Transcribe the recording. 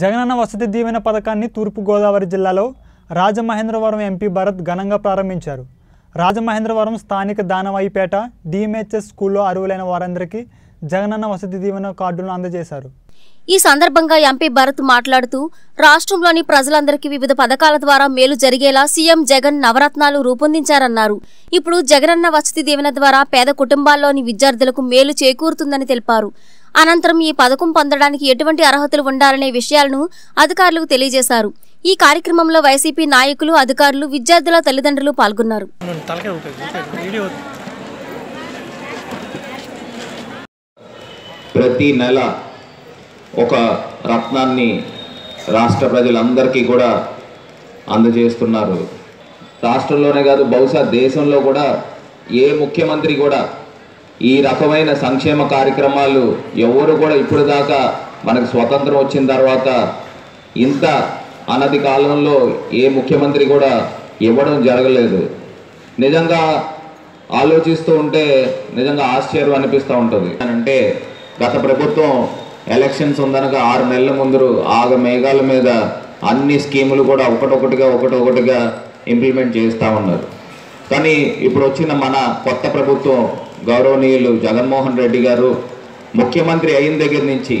జగనన్న వసతి దీవెన పథకాన్ని తూర్పుగోదావరి జిల్లాలో రాజమహేంద్రవరం ఎంపీ భరత్ ఘనంగా ప్రారంభించారు. రాజమహేంద్రవరం స్థానిక దానవాయిపేట డిఎంహెచ్ఎస్ స్కూల్లో అరువులైన వారందరికీ జగనన్న వసతి దీవెన కార్డులను అందజేశారు. ఈ సందర్భంగా ఎంపీ భరత్ మాట్లాడుతూ రాష్ట్రంలోని ప్రజలందరికీ వివిధ పథకాల ద్వారా మేలు జరిగేలా సీఎం జగన్ నవరత్నాలు రూపొందించారన్నారు. ఇప్పుడు జగనన్న వసతి దీవెన ద్వారా పేద కుటుంబాల్లోని విద్యార్థులకు మేలు చేకూరుతుందని తెలిపారు. అనంతరం ఈ పథకం పొందడానికి ఎటువంటి అర్హతలు ఉండాలనే విషయాలను అధికారులకు తెలియజేశారు. ఈ కార్యక్రమంలో వైసీపీ నాయకులు అధికారులు విద్యార్థుల తల్లిదండ్రులు పాల్గొన్నారు. ప్రతి నెల ఒక రత్నాన్ని రాష్ట్ర ప్రజలందరికీ కూడా అందజేస్తున్నారు. రాష్ట్రంలోనే కాదు బహుశా దేశంలో కూడా ఏ ముఖ్యమంత్రి కూడా ఈ రకమైన సంక్షేమ కార్యక్రమాలు ఎవరు కూడా ఇప్పుడు దాకా మనకు స్వతంత్రం వచ్చిన తర్వాత ఇంత అనతి కాలంలో ఏ ముఖ్యమంత్రి కూడా ఇవ్వడం జరగలేదు. నిజంగా ఆలోచిస్తూ ఉంటే నిజంగా ఆశ్చర్యం అనిపిస్తూ ఉంటుంది. అంటే గత ప్రభుత్వం ఎలక్షన్స్ ఉందనగా ఆరు నెలల ముందు ఆగ మేఘాల మీద అన్ని స్కీములు కూడా ఒకటొకటిగా ఒకటొకటిగా ఇంప్లిమెంట్ చేస్తూ ఉన్నారు. కానీ ఇప్పుడు వచ్చిన మన కొత్త ప్రభుత్వం గౌరవనీయులు జగన్మోహన్ రెడ్డి గారు ముఖ్యమంత్రి అయిన దగ్గర నుంచి